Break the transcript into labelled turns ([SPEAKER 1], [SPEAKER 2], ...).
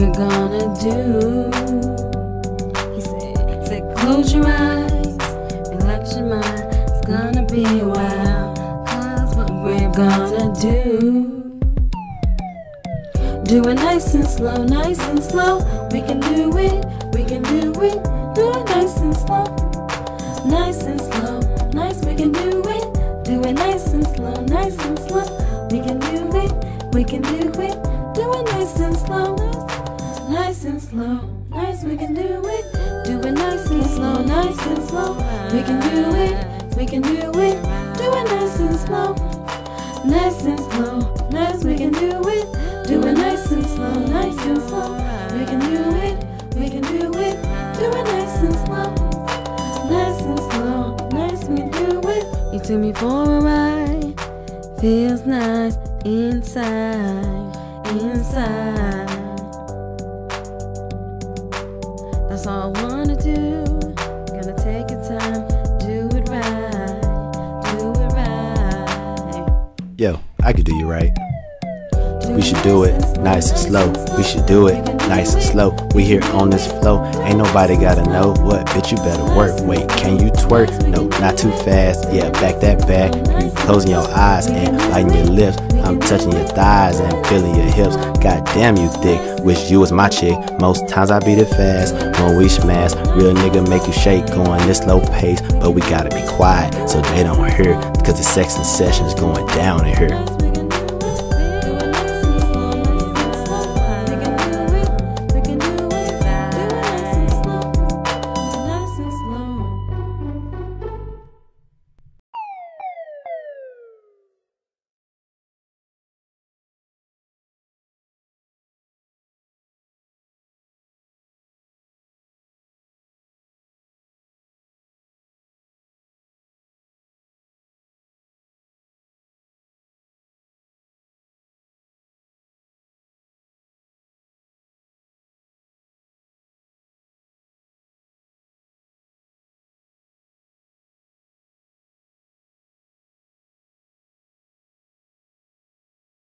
[SPEAKER 1] we're gonna do. He said, he said, close your eyes, relax your mind. It's gonna be a while, cause what we're gonna do. Do it nice and slow, nice and slow. We can do it, we can do it. Do it nice and slow, nice and slow, nice. We can do it, do it nice and slow, nice and slow. We can do it, we can do it. Do it nice and slow nice and slow, nice. We can do it. Do it nice and slow, nice and slow. We can do it, we can do it. Do it nice and slow, nice and slow, nice. We can do it. Do it nice and slow, nice and slow. We can do it, we can do it. Do it nice and slow, nice and slow, nice. We can do it. You took me for a ride, feels nice inside, inside. That's all I wanna do. Gonna take your time, do it right, do it right.
[SPEAKER 2] Yo, I could do you right.
[SPEAKER 1] We should do it nice and slow. We should do it nice and slow. We here on this flow. Ain't nobody gotta know
[SPEAKER 2] what, bitch. You better work. Wait, can you twerk? No, not too fast. Yeah, back that back. You closing your eyes and biting your lips. I'm touching your thighs and feeling your hips. God damn you thick. Wish you was my chick. Most times I beat it fast when we smash. Real nigga make you shake going this low pace, but we gotta be quiet so they don't hear. Cause the sex and session is going down in
[SPEAKER 1] here.